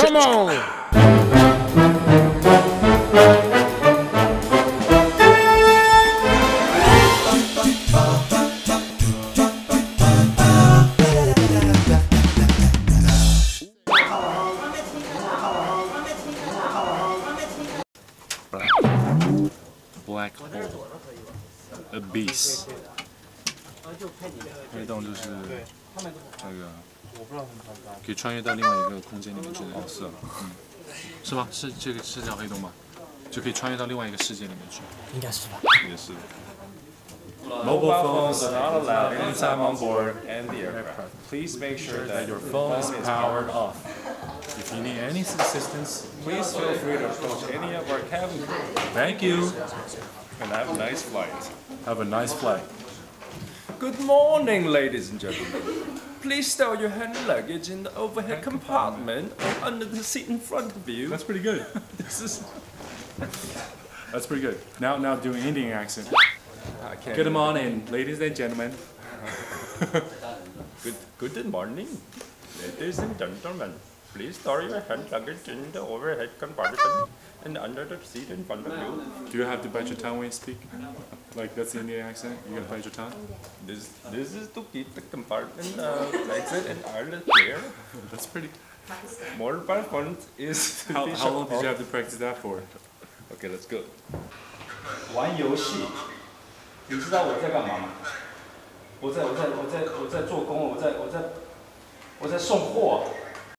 Come on! Black hole abyss，黑洞就是那个可以穿越到另外一个空间里面去的哦，是啊，嗯，是吗？是这个是叫黑洞吗？就可以穿越到另外一个世界里面去，应该是吧。也是。 Mobile phones are not allowed anytime on board and the aircraft. Please make sure that your phone is powered off. If you need any assistance, Please feel free to approach any of our cabin crew thank you. and have a nice flight. Have a nice flight. Good morning, ladies and gentlemen. Please stow your hand luggage in the overhead compartment or under the seat in front of you. That's pretty good. This is. That's pretty good. Now, now do an Indian accent. Good morning, ladies and gentlemen. Uh-huh. Good, good morning, ladies and gentlemen. Please stow your hand luggage in the overhead compartment and under the seat in front of you. Do you have to bite your tongue when you speak? Like that's the Indian accent? You gotta bite your tongue? This, this is to keep the compartment uh, exit and island clear. That's pretty. Mobile phones is to How, be how shut long did off. you have to practice that for? Okay, let's go. 玩游戏，你知道我在干嘛吗？我在我在我在我在做工，我在我在我在送货。